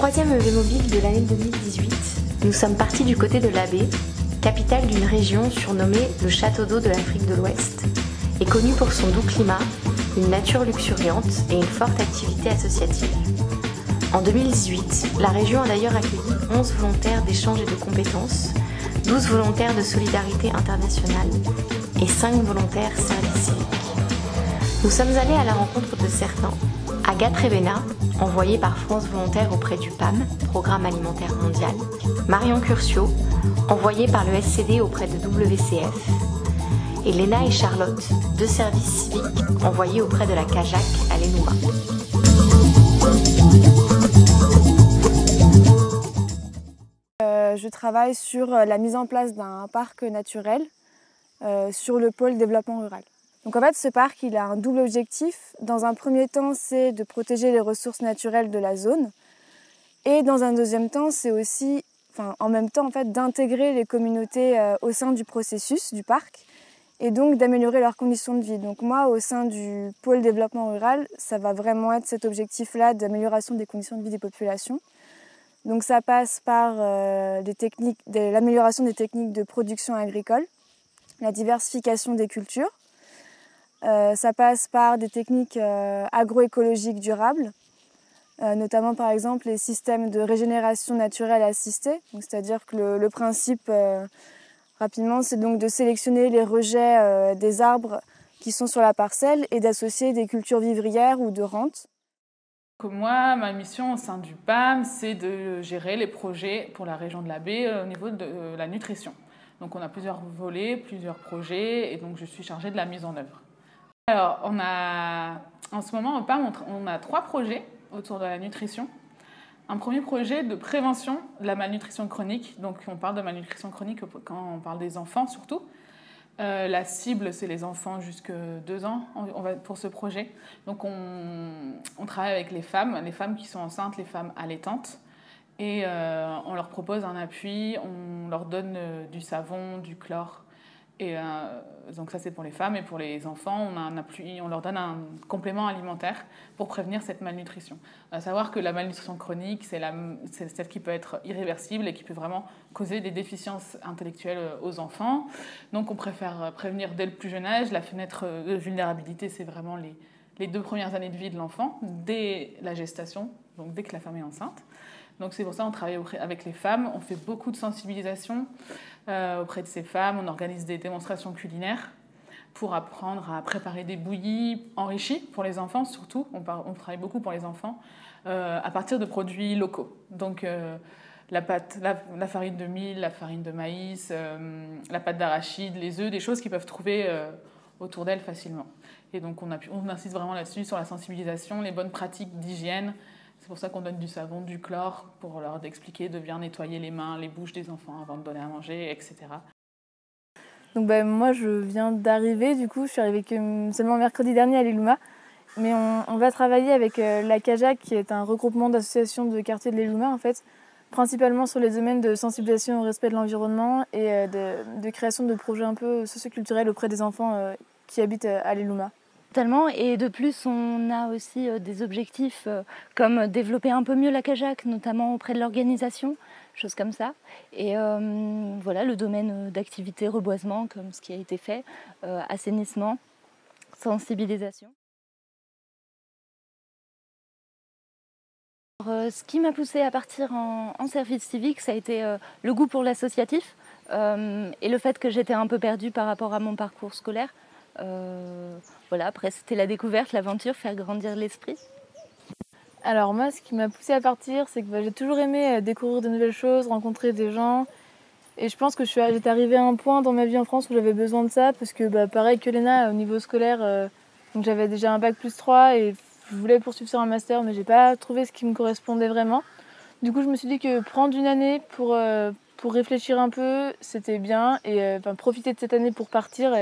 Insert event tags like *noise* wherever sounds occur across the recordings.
troisième EV mobile de l'année 2018, nous sommes partis du côté de l'Abbé, capitale d'une région surnommée le Château d'eau de l'Afrique de l'Ouest, et connue pour son doux climat, une nature luxuriante et une forte activité associative. En 2018, la région a d'ailleurs accueilli 11 volontaires d'échange et de compétences, 12 volontaires de solidarité internationale et 5 volontaires service civique. Nous sommes allés à la rencontre de certains. Agathe Rebena, envoyée par France Volontaire auprès du PAM, Programme Alimentaire Mondial. Marion Curcio, envoyée par le SCD auprès de WCF. Et Léna et Charlotte, deux services civiques envoyés auprès de la CAJAC à l'ENUMA. Euh, je travaille sur euh, la mise en place d'un parc naturel euh, sur le pôle développement rural. Donc en fait, ce parc, il a un double objectif. Dans un premier temps, c'est de protéger les ressources naturelles de la zone. Et dans un deuxième temps, c'est aussi, enfin, en même temps, en fait, d'intégrer les communautés au sein du processus du parc et donc d'améliorer leurs conditions de vie. Donc moi, au sein du pôle développement rural, ça va vraiment être cet objectif-là d'amélioration des conditions de vie des populations. Donc ça passe par euh, l'amélioration des techniques de production agricole, la diversification des cultures. Euh, ça passe par des techniques euh, agroécologiques durables, notamment par exemple les systèmes de régénération naturelle assistée. C'est-à-dire que le, principe rapidement, c'est donc de sélectionner les rejets des arbres qui sont sur la parcelle et d'associer des cultures vivrières ou de rente. Moi, ma mission au sein du PAM, c'est de gérer les projets pour la région de la baie euh, au niveau de euh, la nutrition. Donc on a plusieurs volets, plusieurs projets, et donc je suis chargée de la mise en œuvre. Alors, on a, en ce moment, on a trois projets autour de la nutrition. Un premier projet de prévention de la malnutrition chronique. Donc on parle de malnutrition chronique quand on parle des enfants surtout. Euh, la cible, c'est les enfants jusqu'à 2 ans on va, pour ce projet. Donc on, travaille avec les femmes, les femmes qui sont enceintes, les femmes allaitantes. Et euh, on leur propose un appui, on leur donne euh, du savon, du chlore et euh, donc ça c'est pour les femmes et pour les enfants, on, a on leur donne un complément alimentaire pour prévenir cette malnutrition. À savoir que la malnutrition chronique, c'est celle qui peut être irréversible et qui peut vraiment causer des déficiences intellectuelles aux enfants. Donc on préfère prévenir dès le plus jeune âge. La fenêtre de vulnérabilité, c'est vraiment les deux premières années de vie de l'enfant, dès la gestation, donc dès que la femme est enceinte. Donc c'est pour ça qu'on travaille avec les femmes, on fait beaucoup de sensibilisation euh, auprès de ces femmes, on organise des démonstrations culinaires pour apprendre à préparer des bouillies enrichies pour les enfants surtout, on, travaille beaucoup pour les enfants, euh, à partir de produits locaux. Donc euh, la, farine de mil, la farine de maïs, la pâte d'arachide, les œufs, des choses qu'ils peuvent trouver autour d'elles facilement. Et donc on, on insiste vraiment là-dessus, sur la sensibilisation, les bonnes pratiques d'hygiène, c'est pour ça qu'on donne du savon, du chlore, pour leur expliquer de bien nettoyer les mains, les bouches des enfants avant de donner à manger, etc. Donc ben, moi, je viens d'arriver, du coup, je suis arrivée seulement mercredi dernier à l'Eluma. Mais on, va travailler avec euh, la CAJAC, qui est un regroupement d'associations de quartiers de l'Eluma, en fait, principalement sur les domaines de sensibilisation au respect de l'environnement et euh, de, création de projets un peu socioculturels auprès des enfants euh, qui habitent à l'Eluma. Totalement. Et de plus, on a aussi euh, des objectifs euh, comme développer un peu mieux la CAJAC, notamment auprès de l'organisation, choses comme ça. Et euh, voilà, le domaine d'activité reboisement, comme ce qui a été fait, assainissement, sensibilisation. ce qui m'a poussé à partir en, service civique, ça a été le goût pour l'associatif et le fait que j'étais un peu perdue par rapport à mon parcours scolaire. Euh, voilà, après c'était la découverte, l'aventure, faire grandir l'esprit. Alors moi, ce qui m'a poussé à partir, c'est que bah, j'ai toujours aimé euh, découvrir de nouvelles choses, rencontrer des gens. Et je pense que j'étais arrivée à un point dans ma vie en France où j'avais besoin de ça, parce que bah, pareil que Léna, au niveau scolaire, euh, j'avais déjà un bac plus 3 et je voulais poursuivre sur un master, mais j'ai pas trouvé ce qui me correspondait vraiment. Du coup, je me suis dit que prendre une année pour, pour réfléchir un peu, c'était bien, et profiter de cette année pour partir.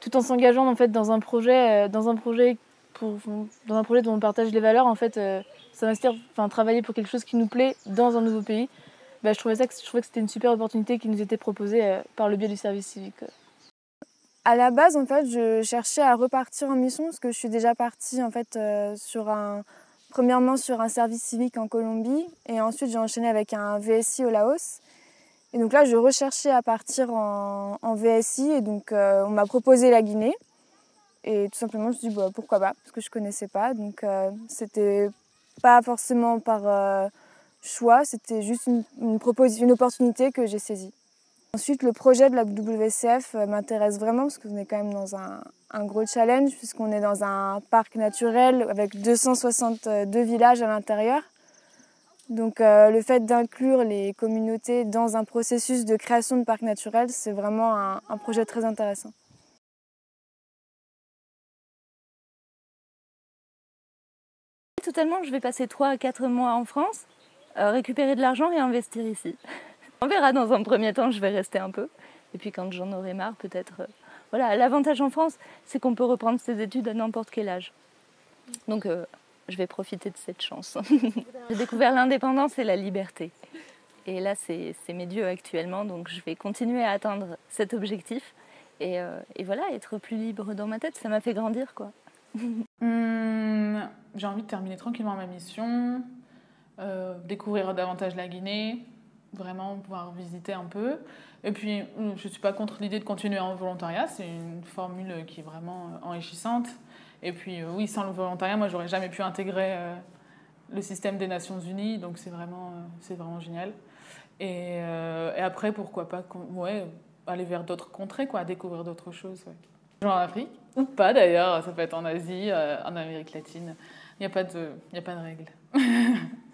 Tout en s'engageant en fait dans un projet, euh, dans un projet pour, dans un projet dont on partage les valeurs, en fait, euh, s'investir, enfin travailler pour quelque chose qui nous plaît dans un nouveau pays. Bah, je trouvais ça, je trouvais que c'était une super opportunité qui nous était proposée euh, par le biais du service civique. À la base, en fait, je cherchais à repartir en mission parce que je suis déjà partie en fait sur un premièrement sur un service civique en Colombie et ensuite j'ai enchaîné avec un VSI au Laos. Et donc là, je recherchais à partir en, VSI et donc euh, on m'a proposé la Guinée. Et tout simplement, je me suis dit bah, pourquoi pas, parce que je connaissais pas. Donc euh, c'était pas forcément par euh, choix, c'était juste une, une, une opportunité que j'ai saisie. Ensuite, le projet de la WCF m'intéresse vraiment parce qu'on est quand même dans un gros challenge puisqu'on est dans un parc naturel avec 262 villages à l'intérieur. Donc euh, le fait d'inclure les communautés dans un processus de création de parc naturel, c'est vraiment un, projet très intéressant. Totalement, je vais passer 3 à 4 mois en France, euh, récupérer de l'argent et investir ici. *laughs* On verra dans un premier temps, je vais rester un peu. Et puis quand j'en aurai marre, peut-être... Euh, voilà, l'avantage en France, c'est qu'on peut reprendre ses études à n'importe quel âge. Donc je vais profiter de cette chance. *laughs* J'ai découvert l'indépendance et la liberté. Et là, c'est mes dieux actuellement, donc je vais continuer à atteindre cet objectif. Et, euh, voilà, être plus libre dans ma tête, ça m'a fait grandir, quoi. *laughs* Hum, j'ai envie de terminer tranquillement ma mission, euh, découvrir davantage la Guinée, vraiment pouvoir visiter un peu. Et puis, hum, je ne suis pas contre l'idée de continuer en volontariat, c'est une formule qui est vraiment enrichissante. Et puis, euh, oui, sans le volontariat, moi, j'aurais jamais pu intégrer euh, le système des Nations Unies, donc c'est vraiment, euh, c'est vraiment génial. Et, après, pourquoi pas ouais, aller vers d'autres contrées, quoi, découvrir d'autres choses. Genre en Afrique, ou pas d'ailleurs, ça peut être en Asie, en Amérique latine. Il n'y a pas de, a pas de règle. *laughs*